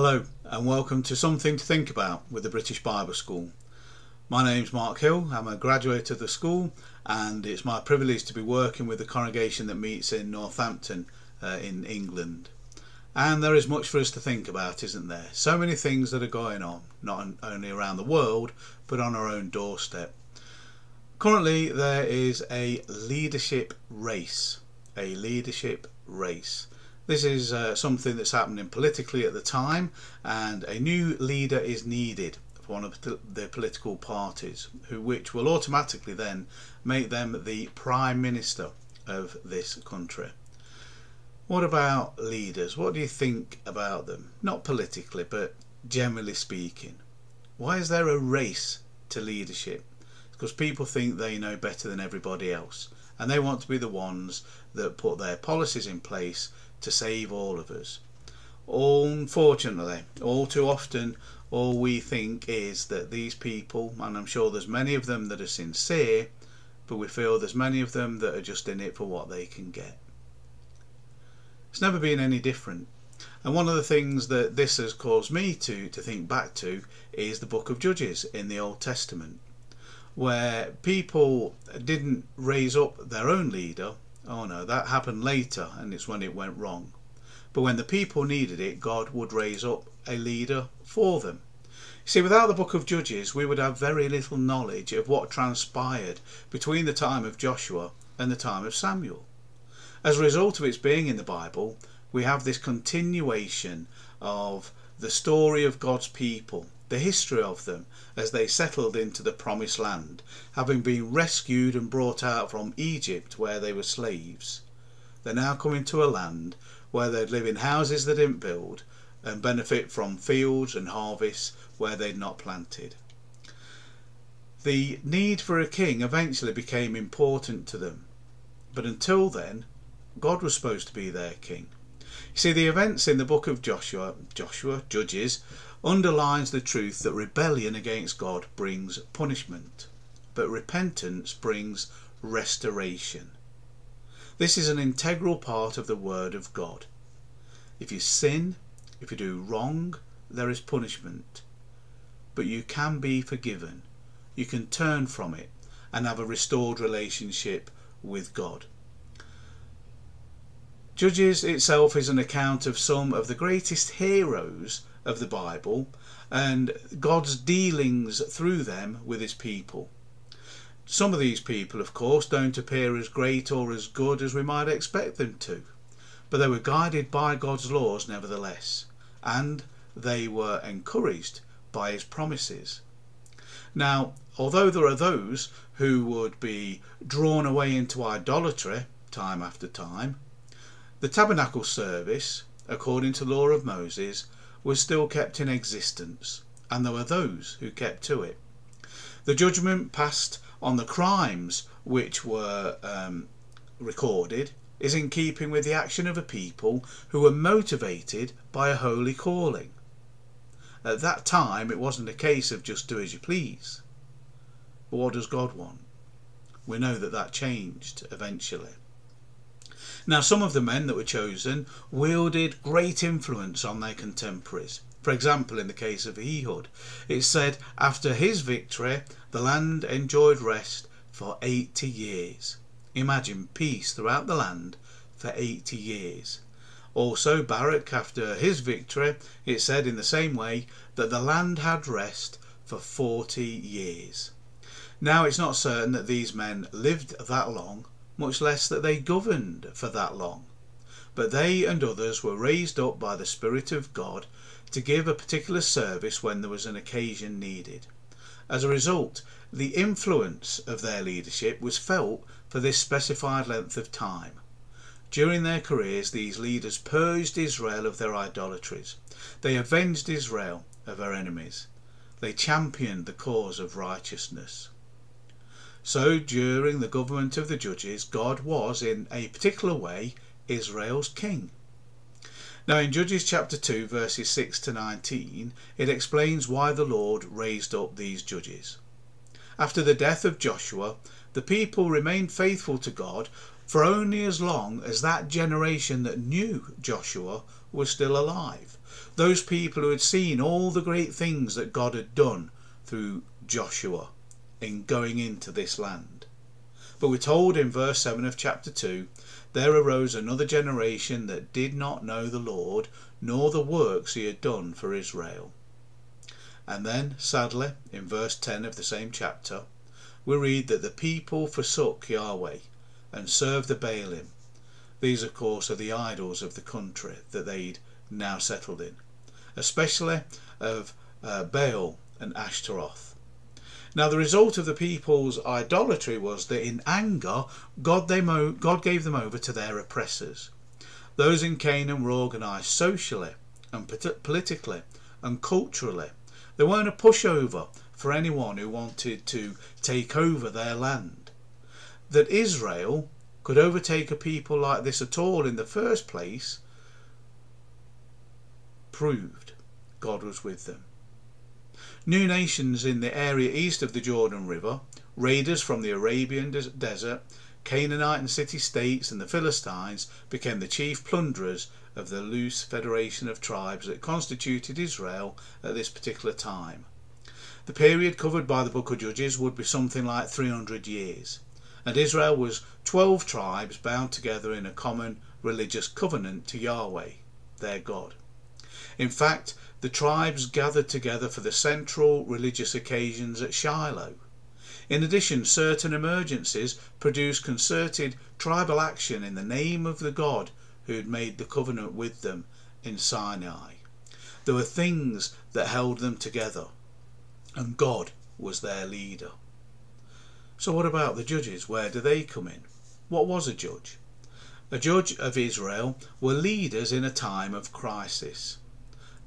Hello and welcome to Something to Think About with the British Bible School. My name's Mark Hill, I'm a graduate of the school and it's my privilege to be working with the congregation that meets in Northampton uh, in England. And there is much for us to think about, isn't there? So many things that are going on, not only around the world but on our own doorstep. Currently, there is a leadership race. A leadership race. This is uh, something that's happening politically at the time, and a new leader is needed for one of the political parties, who which will automatically then make them the prime minister of this country. What about leaders? What do you think about them? Not politically, but generally speaking. Why is there a race to leadership? Because people think they know better than everybody else, and they want to be the ones that put their policies in place to save all of us. Unfortunately, all too often, all we think is that these people, and I'm sure there's many of them that are sincere, but we feel there's many of them that are just in it for what they can get. It's never been any different. And one of the things that this has caused me to, to think back to is the book of Judges in the Old Testament, where people didn't raise up their own leader, Oh no, that happened later and it's when it went wrong. But when the people needed it, God would raise up a leader for them. See, without the book of Judges, we would have very little knowledge of what transpired between the time of Joshua and the time of Samuel. As a result of its being in the Bible, we have this continuation of the story of God's people the history of them as they settled into the promised land, having been rescued and brought out from Egypt where they were slaves. They're now coming to a land where they'd live in houses they didn't build and benefit from fields and harvests where they'd not planted. The need for a king eventually became important to them, but until then, God was supposed to be their king. You see, the events in the book of Joshua, Joshua, Judges, underlines the truth that rebellion against God brings punishment, but repentance brings restoration. This is an integral part of the Word of God. If you sin, if you do wrong, there is punishment. But you can be forgiven. You can turn from it and have a restored relationship with God. Judges itself is an account of some of the greatest heroes of the Bible and God's dealings through them with his people. Some of these people, of course, don't appear as great or as good as we might expect them to, but they were guided by God's laws nevertheless, and they were encouraged by his promises. Now, although there are those who would be drawn away into idolatry time after time, the tabernacle service, according to law of Moses, was still kept in existence, and there were those who kept to it. The judgment passed on the crimes which were um, recorded is in keeping with the action of a people who were motivated by a holy calling. At that time, it wasn't a case of just do as you please. But what does God want? We know that that changed eventually. Now, some of the men that were chosen wielded great influence on their contemporaries. For example, in the case of Ehud, it said, after his victory, the land enjoyed rest for 80 years. Imagine peace throughout the land for 80 years. Also, Barak, after his victory, it said in the same way that the land had rest for 40 years. Now, it's not certain that these men lived that long, much less that they governed for that long. But they and others were raised up by the Spirit of God to give a particular service when there was an occasion needed. As a result, the influence of their leadership was felt for this specified length of time. During their careers, these leaders purged Israel of their idolatries. They avenged Israel of her enemies. They championed the cause of righteousness. So during the government of the judges, God was in a particular way Israel's king. Now in Judges chapter 2 verses 6 to 19 it explains why the Lord raised up these judges. After the death of Joshua the people remained faithful to God for only as long as that generation that knew Joshua was still alive. Those people who had seen all the great things that God had done through Joshua in going into this land. But we're told in verse 7 of chapter 2 there arose another generation that did not know the Lord, nor the works he had done for Israel. And then, sadly, in verse 10 of the same chapter, we read that the people forsook Yahweh and served the Baalim. These, of course, are the idols of the country that they'd now settled in, especially of uh, Baal and Ashtaroth. Now, the result of the people's idolatry was that in anger, God, they God gave them over to their oppressors. Those in Canaan were organised socially and politically and culturally. They weren't a pushover for anyone who wanted to take over their land. That Israel could overtake a people like this at all in the first place proved God was with them. New nations in the area east of the Jordan River, raiders from the Arabian desert, Canaanite and city states, and the Philistines became the chief plunderers of the loose federation of tribes that constituted Israel at this particular time. The period covered by the book of Judges would be something like 300 years, and Israel was 12 tribes bound together in a common religious covenant to Yahweh, their God. In fact, the tribes gathered together for the central religious occasions at Shiloh. In addition, certain emergencies produced concerted tribal action in the name of the God who had made the covenant with them in Sinai. There were things that held them together, and God was their leader. So, what about the judges? Where do they come in? What was a judge? A judge of Israel were leaders in a time of crisis.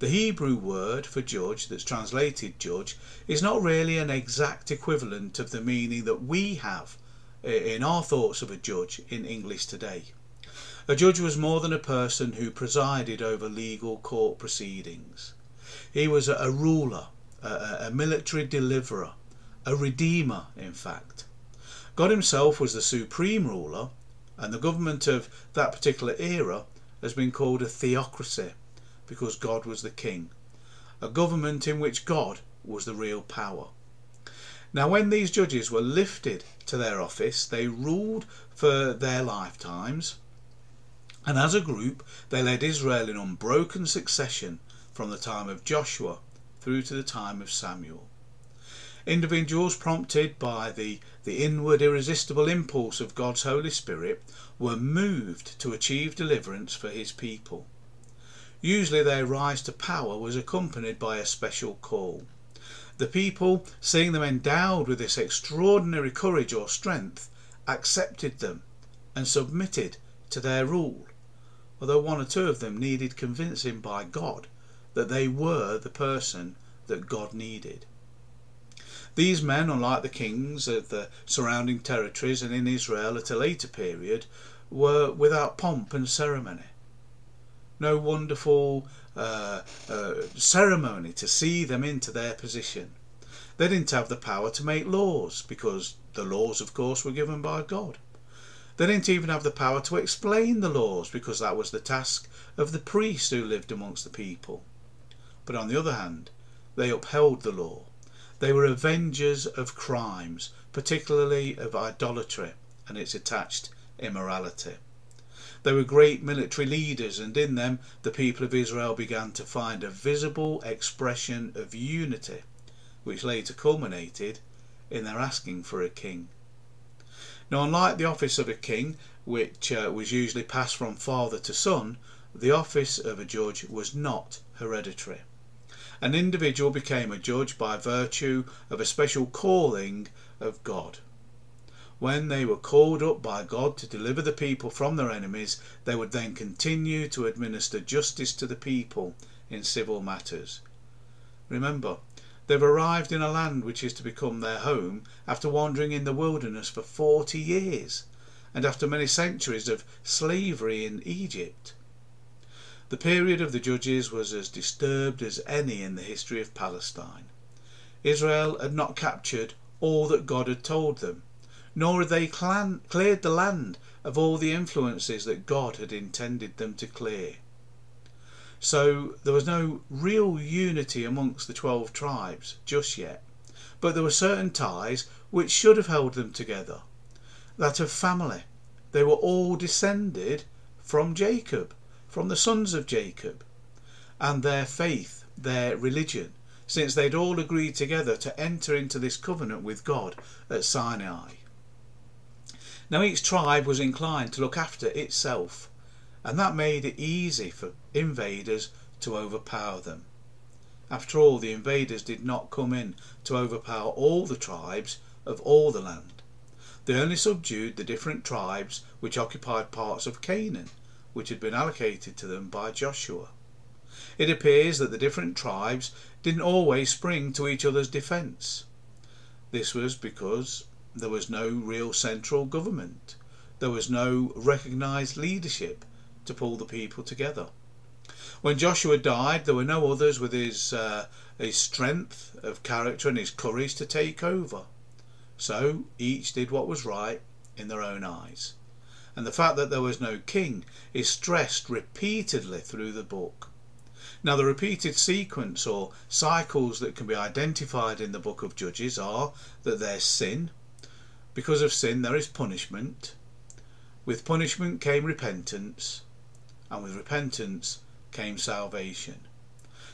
The Hebrew word for judge, that's translated judge, is not really an exact equivalent of the meaning that we have in our thoughts of a judge in English today. A judge was more than a person who presided over legal court proceedings. He was a, ruler, a, a military deliverer, a redeemer, in fact. God Himself was the supreme ruler, and the government of that particular era has been called a theocracy because God was the king, a government in which God was the real power. Now, when these judges were lifted to their office, they ruled for their lifetimes, and as a group, they led Israel in unbroken succession from the time of Joshua through to the time of Samuel. Individuals prompted by the, the inward irresistible impulse of God's Holy Spirit were moved to achieve deliverance for his people. Usually their rise to power was accompanied by a special call. The people, seeing them endowed with this extraordinary courage or strength, accepted them and submitted to their rule, although one or two of them needed convincing by God that they were the person that God needed. These men, unlike the kings of the surrounding territories and in Israel at a later period, were without pomp and ceremony no wonderful uh, uh, ceremony to see them into their position. They didn't have the power to make laws because the laws, of course, were given by God. They didn't even have the power to explain the laws because that was the task of the priests who lived amongst the people. But on the other hand, they upheld the law. They were avengers of crimes, particularly of idolatry and its attached immorality. They were great military leaders, and in them the people of Israel began to find a visible expression of unity, which later culminated in their asking for a king. Now, unlike the office of a king, which uh, was usually passed from father to son, the office of a judge was not hereditary. An individual became a judge by virtue of a special calling of God. When they were called up by God to deliver the people from their enemies, they would then continue to administer justice to the people in civil matters. Remember, they've arrived in a land which is to become their home after wandering in the wilderness for 40 years and after many centuries of slavery in Egypt. The period of the judges was as disturbed as any in the history of Palestine. Israel had not captured all that God had told them nor had they clan- cleared the land of all the influences that God had intended them to clear. So there was no real unity amongst the 12 tribes just yet, but there were certain ties which should have held them together. That of family. They were all descended from Jacob, from the sons of Jacob, and their faith, their religion, since they'd all agreed together to enter into this covenant with God at Sinai. Now each tribe was inclined to look after itself, and that made it easy for invaders to overpower them. After all, the invaders did not come in to overpower all the tribes of all the land. They only subdued the different tribes which occupied parts of Canaan, which had been allocated to them by Joshua. It appears that the different tribes didn't always spring to each other's defence. This was because there was no real central government. There was no recognised leadership to pull the people together. When Joshua died, there were no others with his, uh, his strength of character and his courage to take over. So each did what was right in their own eyes. And the fact that there was no king is stressed repeatedly through the book. Now, the repeated sequence or cycles that can be identified in the book of Judges are that there's sin, because of sin, there is punishment. With punishment came repentance, and with repentance came salvation.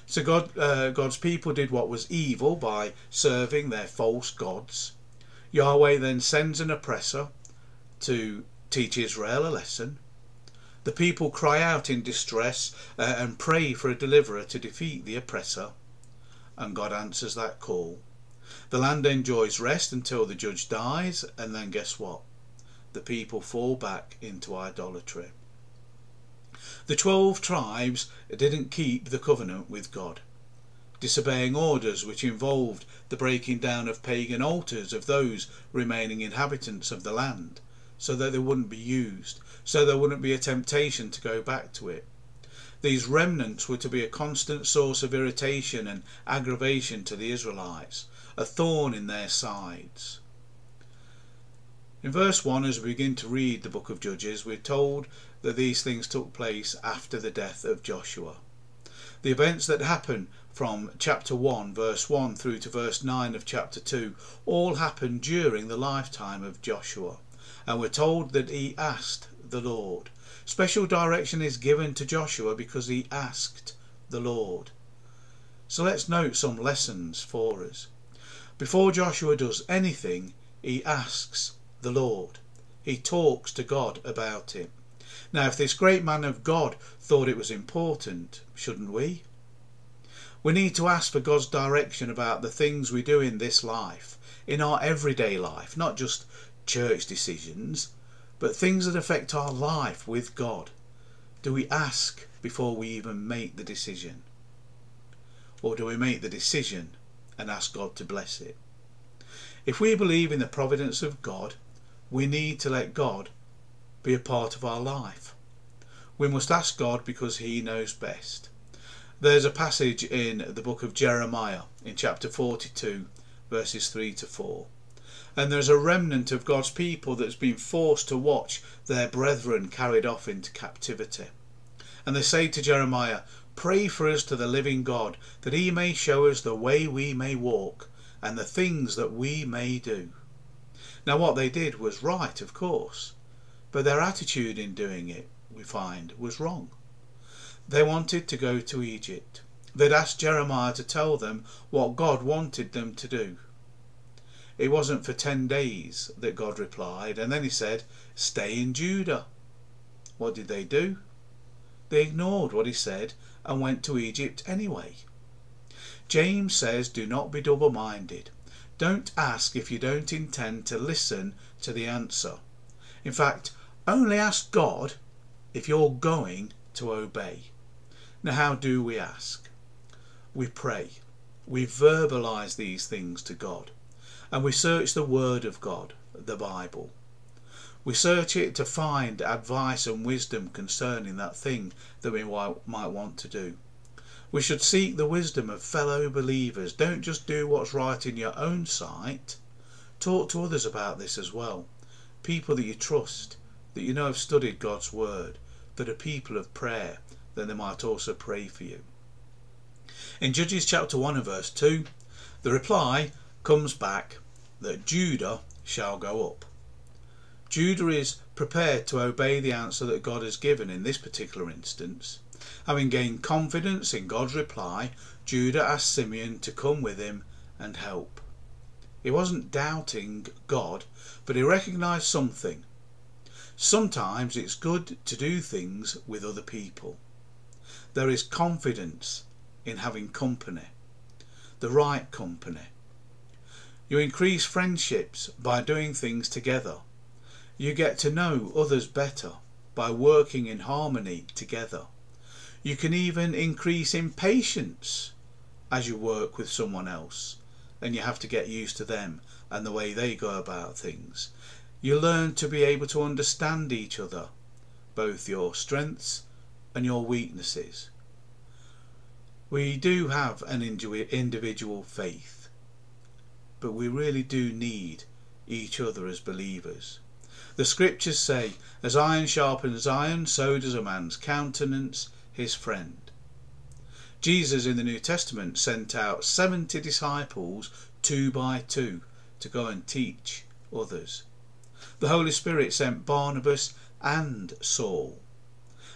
So God, uh, God's people did what was evil by serving their false gods. Yahweh then sends an oppressor to teach Israel a lesson. The people cry out in distress uh, and pray for a deliverer to defeat the oppressor, and God answers that call. The land enjoys rest until the judge dies, and then guess what? The people fall back into idolatry. The twelve tribes didn't keep the covenant with God, disobeying orders which involved the breaking down of pagan altars of those remaining inhabitants of the land, so that they wouldn't be used, so there wouldn't be a temptation to go back to it. These remnants were to be a constant source of irritation and aggravation to the Israelites, a thorn in their sides. In verse 1, as we begin to read the book of Judges, we're told that these things took place after the death of Joshua. The events that happen from chapter 1, verse 1 through to verse 9 of chapter 2 all happened during the lifetime of Joshua, and we're told that he asked the Lord. Special direction is given to Joshua because he asked the Lord. So let's note some lessons for us. Before Joshua does anything, he asks the Lord. He talks to God about it. Now, if this great man of God thought it was important, shouldn't we? We need to ask for God's direction about the things we do in this life, in our everyday life, not just church decisions, but things that affect our life with God. Do we ask before we even make the decision? Or do we make the decision and ask God to bless it. If we believe in the providence of God, we need to let God be a part of our life. We must ask God because He knows best. There's a passage in the book of Jeremiah in chapter 42, verses 3 to 4. And there's a remnant of God's people that's been forced to watch their brethren carried off into captivity. And they say to Jeremiah, Pray for us to the living God, that he may show us the way we may walk, and the things that we may do. Now what they did was right, of course, but their attitude in doing it, we find, was wrong. They wanted to go to Egypt. They'd asked Jeremiah to tell them what God wanted them to do. It wasn't for ten days that God replied, and then he said, Stay in Judah. What did they do? They ignored what he said and went to Egypt anyway. James says, Do not be double minded. Don't ask if you don't intend to listen to the answer. In fact, only ask God if you're going to obey. Now, how do we ask? We pray. We verbalise these things to God. And we search the Word of God, the Bible. We search it to find advice and wisdom concerning that thing that we might want to do. We should seek the wisdom of fellow believers. Don't just do what's right in your own sight. Talk to others about this as well. People that you trust, that you know have studied God's word, that are people of prayer, then they might also pray for you. In Judges chapter 1 and verse 2, the reply comes back that Judah shall go up. Judah is prepared to obey the answer that God has given in this particular instance. Having gained confidence in God's reply, Judah asked Simeon to come with him and help. He wasn't doubting God, but he recognized something. Sometimes it's good to do things with other people. There is confidence in having company, the right company. You increase friendships by doing things together. You get to know others better by working in harmony together. You can even increase in patience as you work with someone else and you have to get used to them and the way they go about things. You learn to be able to understand each other, both your strengths and your weaknesses. We do have an individual faith, but we really do need each other as believers. The scriptures say, As iron sharpens iron, so does a man's countenance his friend. Jesus in the New Testament sent out 70 disciples two by two to go and teach others. The Holy Spirit sent Barnabas and Saul.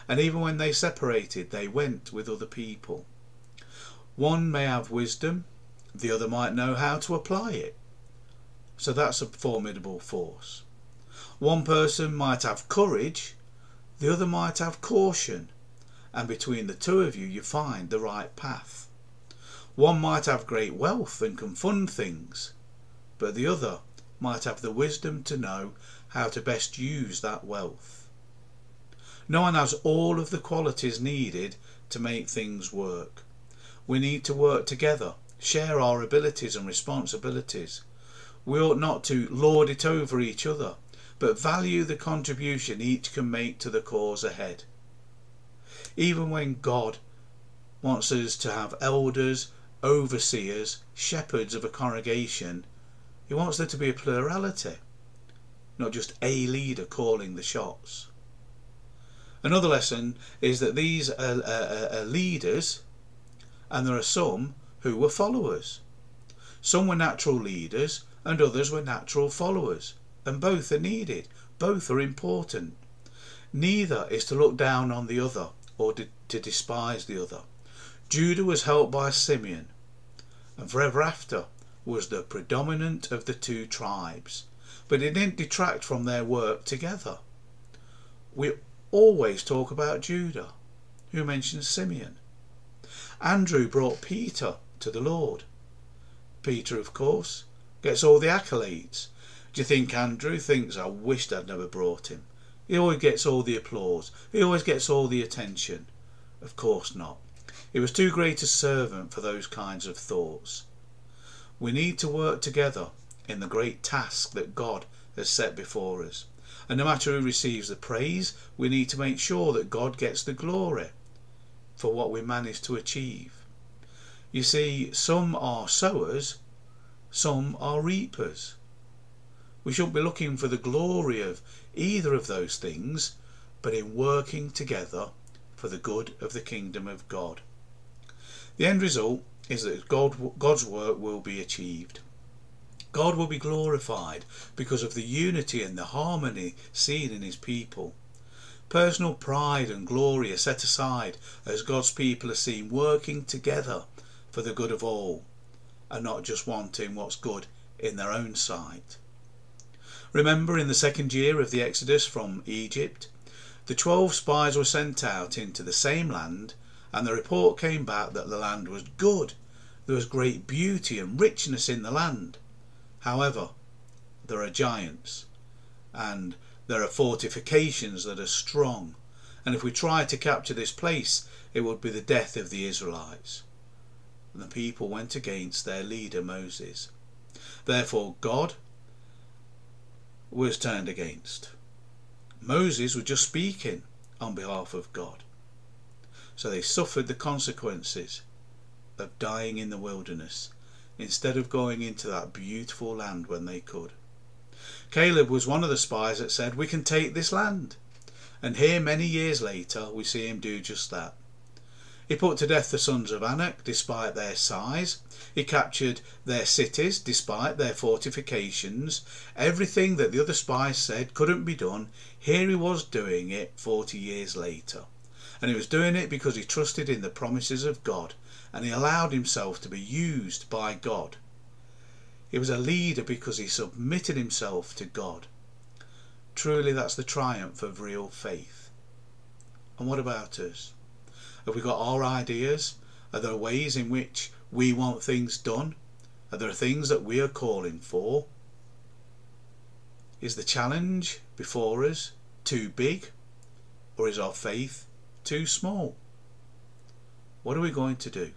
And even when they separated, they went with other people. One may have wisdom, the other might know how to apply it. So that's a formidable force. One person might have courage, the other might have caution and between the two of you you find the right path. One might have great wealth and can fund things, but the other might have the wisdom to know how to best use that wealth. No one has all of the qualities needed to make things work. We need to work together, share our abilities and responsibilities. We ought not to lord it over each other, but value the contribution each can make to the cause ahead even when God wants us to have elders, overseers, shepherds of a congregation, he wants there to be a plurality, not just a leader calling the shots. Another lesson is that these are, are, are leaders, and there are some who were followers. Some were natural leaders, and others were natural followers, and both are needed, both are important. Neither is to look down on the other or to despise the other. Judah was helped by Simeon, and forever after was the predominant of the two tribes, but it didn't detract from their work together. We always talk about Judah, who mentions Simeon. Andrew brought Peter to the Lord. Peter, of course, gets all the accolades. Do you think Andrew thinks, I wished I'd never brought him? He always gets all the applause. He always gets all the attention. Of course not. He was too great a servant for those kinds of thoughts. We need to work together in the great task that God has set before us. And no matter who receives the praise, we need to make sure that God gets the glory for what we manage to achieve. You see, some are sowers, some are reapers. We shouldn't be looking for the glory of either of those things, but in working together for the good of the kingdom of God. The end result is that God, God's work will be achieved. God will be glorified because of the unity and the harmony seen in his people. Personal pride and glory are set aside as God's people are seen working together for the good of all and not just wanting what's good in their own sight. Remember in the second year of the Exodus from Egypt, the twelve spies were sent out into the same land, and the report came back that the land was good. There was great beauty and richness in the land. However, there are giants, and there are fortifications that are strong, and if we tried to capture this place, it would be the death of the Israelites. And the people went against their leader Moses. Therefore God was turned against. Moses was just speaking on behalf of God. So they suffered the consequences of dying in the wilderness instead of going into that beautiful land when they could. Caleb was one of the spies that said, We can take this land. And here, many years later, we see him do just that. He put to death the sons of Anak despite their size. He captured their cities despite their fortifications. Everything that the other spies said couldn't be done, here he was doing it 40 years later. And he was doing it because he trusted in the promises of God and he allowed himself to be used by God. He was a leader because he submitted himself to God. Truly, that's the triumph of real faith. And what about us? Have we got our ideas? Are there ways in which we want things done? Are there things that we are calling for? Is the challenge before us too big? Or is our faith too small? What are we going to do?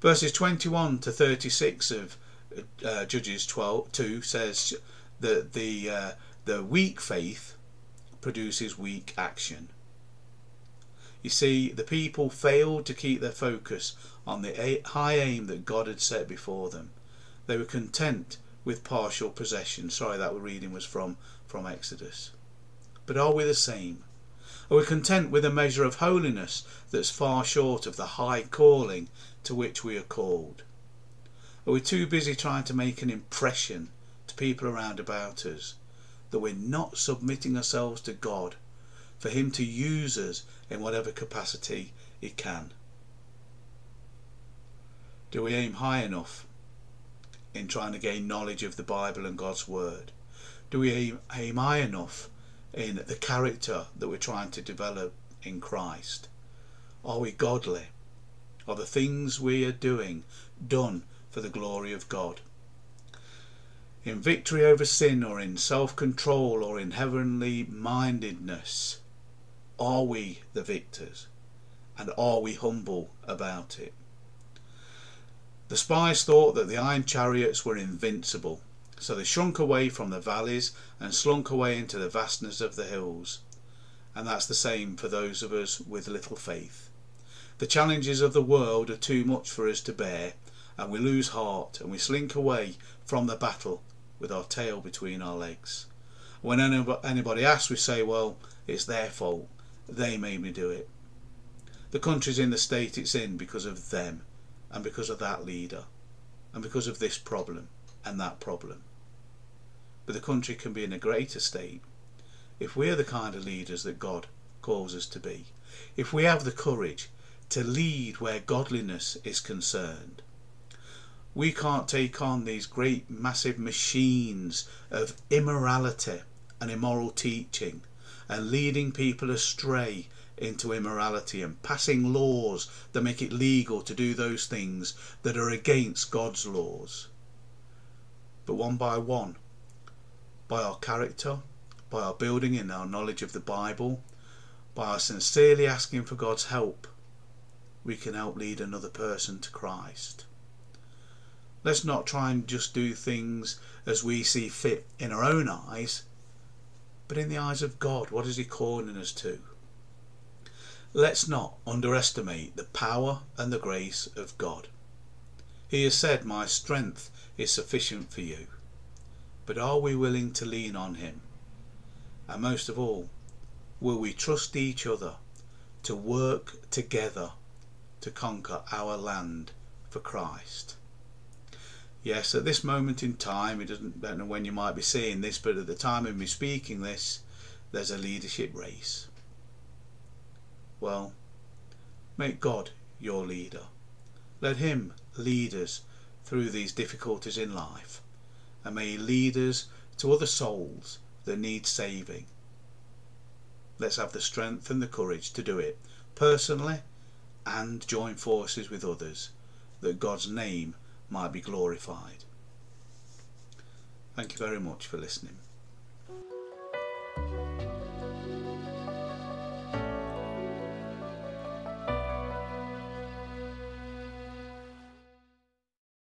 Verses 21 to 36 of uh, Judges 12 2 says that the uh, the weak faith produces weak action. You see, the people failed to keep their focus on the high aim that God had set before them. They were content with partial possession. Sorry, that reading was from, from Exodus. But are we the same? Are we content with a measure of holiness that's far short of the high calling to which we are called? Are we too busy trying to make an impression to people around about us that we're not submitting ourselves to God for Him to use us in whatever capacity He can. Do we aim high enough in trying to gain knowledge of the Bible and God's Word? Do we aim, aim high enough in the character that we're trying to develop in Christ? Are we godly? Are the things we are doing done for the glory of God? In victory over sin or in self-control or in heavenly mindedness are we the victors? And are we humble about it? The spies thought that the iron chariots were invincible, so they shrunk away from the valleys and slunk away into the vastness of the hills. And that's the same for those of us with little faith. The challenges of the world are too much for us to bear, and we lose heart and we slink away from the battle with our tail between our legs. When anybody asks, we say, well, it's their fault. They made me do it. The country's in the state it's in because of them and because of that leader and because of this problem and that problem. But the country can be in a greater state if we're the kind of leaders that God calls us to be. If we have the courage to lead where godliness is concerned. We can't take on these great massive machines of immorality and immoral teaching and leading people astray into immorality and passing laws that make it legal to do those things that are against God's laws. But one by one, by our character, by our building in our knowledge of the Bible, by our sincerely asking for God's help, we can help lead another person to Christ. Let's not try and just do things as we see fit in our own eyes, but in the eyes of God, what is He calling us to? Let's not underestimate the power and the grace of God. He has said, My strength is sufficient for you. But are we willing to lean on Him? And most of all, will we trust each other to work together to conquer our land for Christ? Yes, at this moment in time, it doesn't don't know when you might be seeing this, but at the time of me speaking this, there's a leadership race. Well, make God your leader. Let Him lead us through these difficulties in life, and may He lead us to other souls that need saving. Let's have the strength and the courage to do it personally and join forces with others, that God's name might be glorified. Thank you very much for listening.